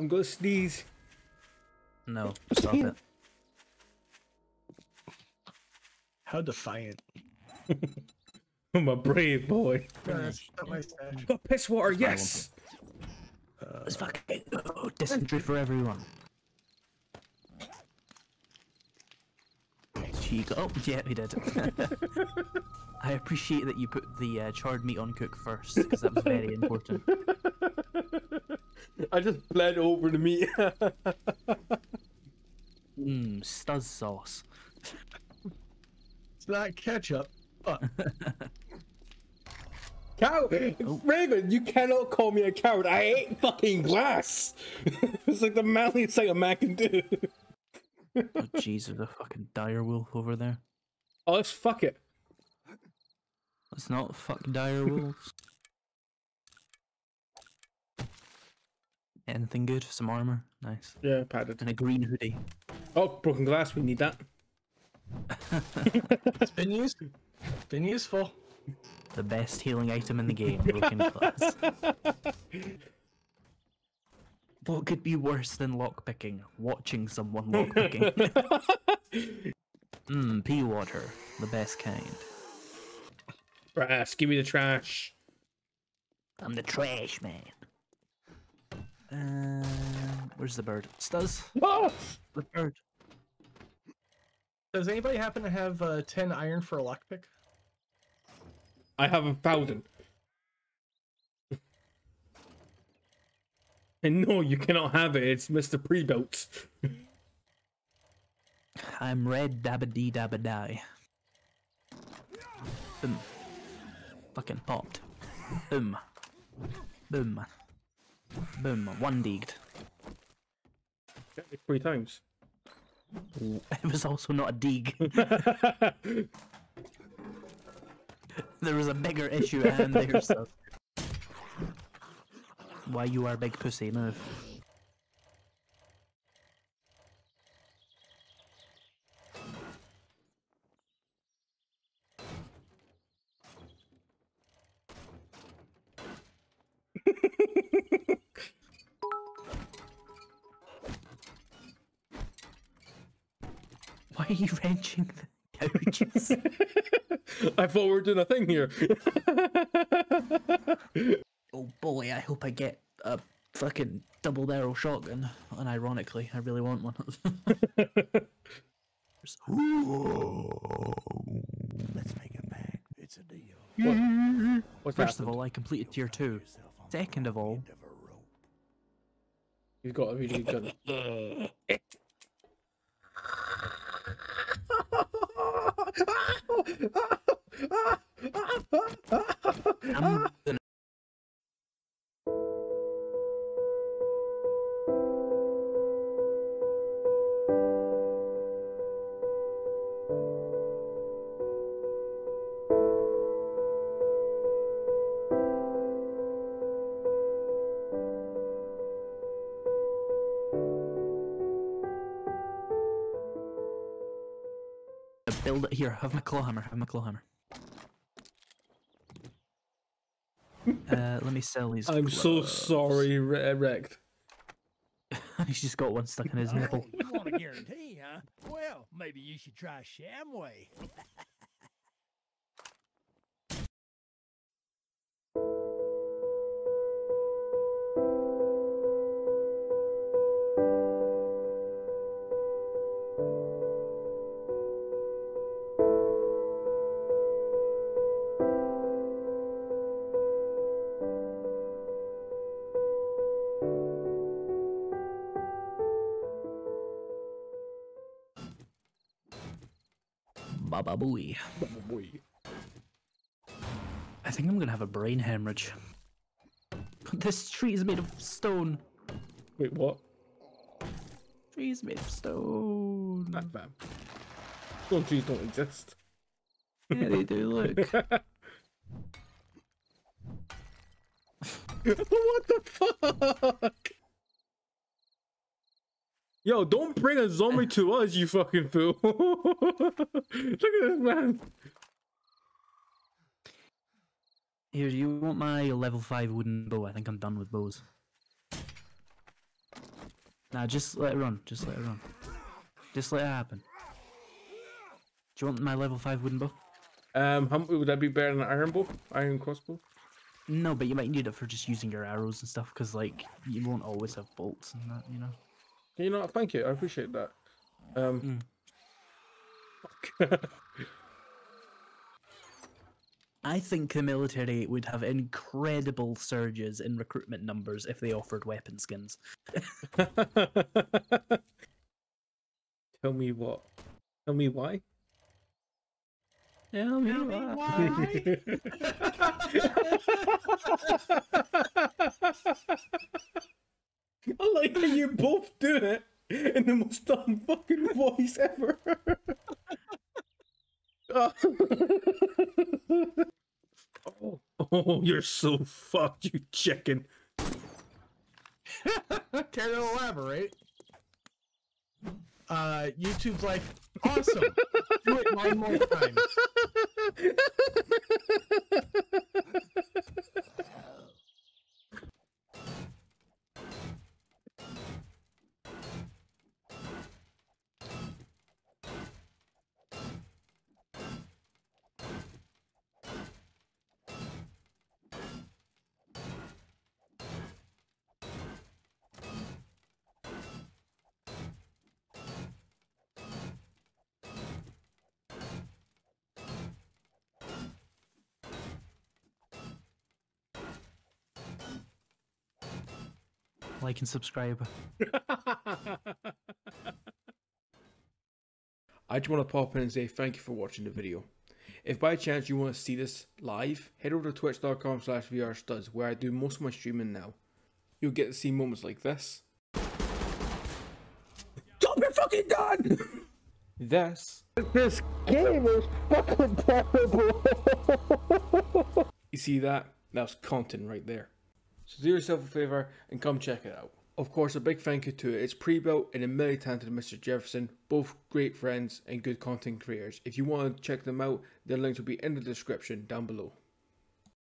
I'm gonna sneeze. No, stop it. How defiant. I'm a brave boy. Yeah, that's not my stash. Got piss water, That's my yes. Let's fucking go. Dysentery for everyone. Cheek. Oh, yeah, he did. I appreciate that you put the uh, charred meat on cook first, because that was very important. I just bled over the meat. Mmm, stuz sauce. It's not ketchup. But Cow, Raven, you cannot call me a coward. I ate fucking glass. it's like the manliest thing a man can do. Oh, jeez, there's a fucking dire wolf over there. Oh, let's fuck it. Let's not fuck dire wolves. Anything good? Some armor? Nice. Yeah, padded. And a green hoodie. Oh, broken glass. We need that. it's been used. Been useful. The best healing item in the game, broken glass. What could be worse than lockpicking? Watching someone lockpicking. Mmm, pea water. The best kind. Trash. Give me the trash. I'm the trash man. Um, where's the bird? Stuz? Oh! The bird. Does anybody happen to have uh, 10 iron for a lockpick? I have a thousand. And no, you cannot have it. It's Mr. Pre-built. I'm red dabba dee dabba die. Boom. Fucking popped. Boom. Boom. Boom. One digged. Three times. It was also not a dig. there was a bigger issue at hand there, so. Why you are big pussy, move. Why are you wrenching the couches? I thought we were doing a thing here. boy, I hope I get a fucking double barrel shotgun. And ironically, I really want one. Let's make a pact. It's a deal. What? What's First of all, I completed tier two. Second of all, You've got a really good gun. I'm gonna build it here. Have my claw hammer. Have my claw hammer. Uh, let me sell these. I'm so sorry, Wrecked. He's just got one stuck in his nipple. You want a guarantee, huh? Well, maybe you should try Shamway. Baba booey. I think I'm gonna have a brain hemorrhage. This tree is made of stone. Wait, what? Tree is made of stone. Fam. Stone trees don't exist. Yeah, they do. Look. what the fuck? Yo, don't bring a zombie to us, you fucking fool. Look at this man. Here, you want my level five wooden bow? I think I'm done with bows. Nah, just let it run. Just let it run. Just let it happen. Do you want my level five wooden bow? Um, how, would that be better than an iron bow? Iron crossbow? No, but you might need it for just using your arrows and stuff, because like you won't always have bolts and that, you know. You know, thank you. I appreciate that. Um, Mm. fuck. I think the military would have incredible surges in recruitment numbers if they offered weapon skins. Tell me what? Tell me why? Tell me why. I like how you both do it in the most dumb fucking voice ever. oh. oh, you're so fucked, you chicken. Care to elaborate? Uh, YouTube's like, awesome. Do it nine more times. Like and subscribe. I just want to pop in and say thank you for watching the video. If by chance you want to see this live, head over to twitch.com slash vrstuz where I do most of my streaming now. You'll get to see moments like this. Don't be fucking done! this. This game is fucking terrible. You see that? That's content right there. So do yourself a favour and come check it out. Of course, a big thank you to IzPrebuilt and a really talented Mr. Jefferson, both great friends and good content creators. If you want to check them out, their links will be in the description down below.